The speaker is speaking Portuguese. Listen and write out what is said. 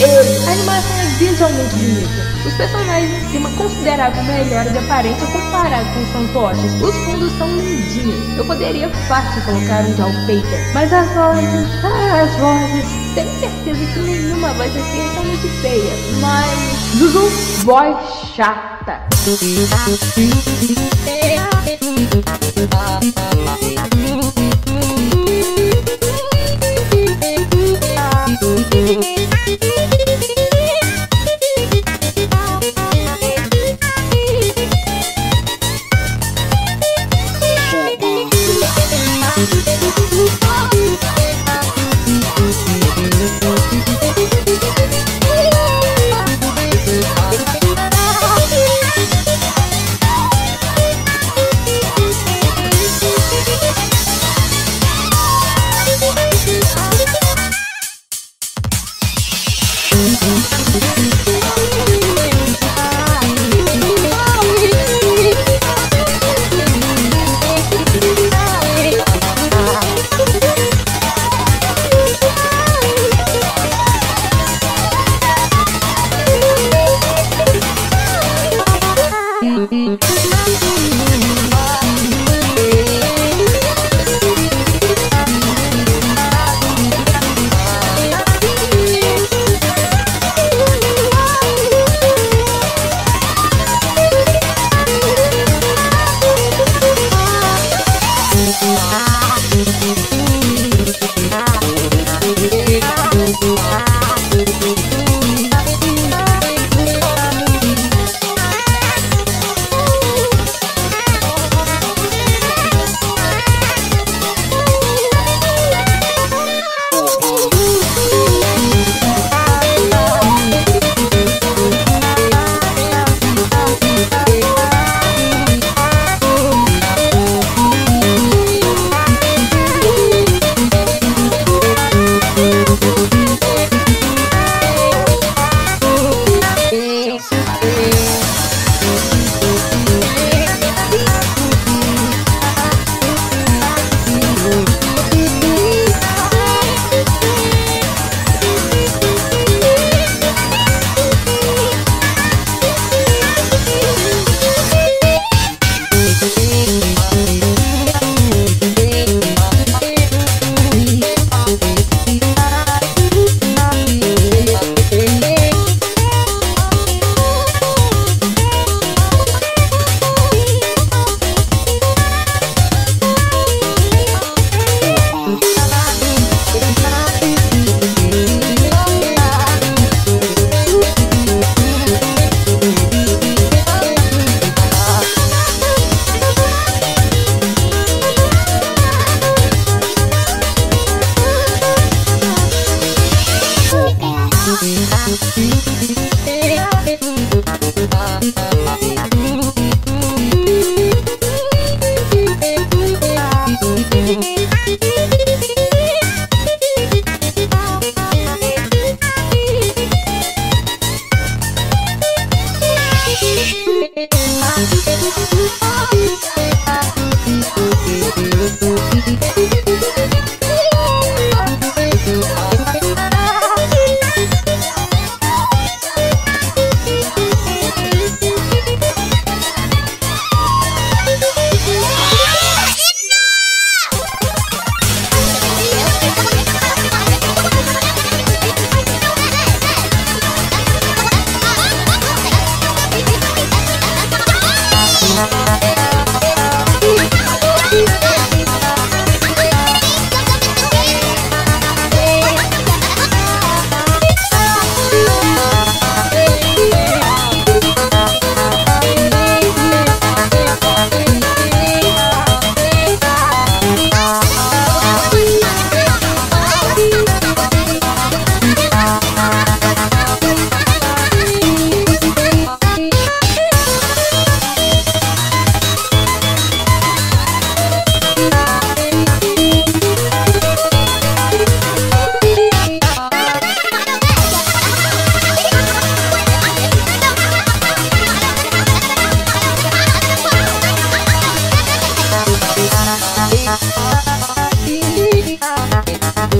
Ele. A animação é visualmente bonita. Os personagens têm uma considerável melhora de aparência comparado com os fantoches. Os fundos são lindinhos. Eu poderia fácil colocar um wallpaper, mas as vozes, ah, as vozes, tenho certeza que nenhuma voz aqui é realmente feia. Mas Zuzu, voz chata.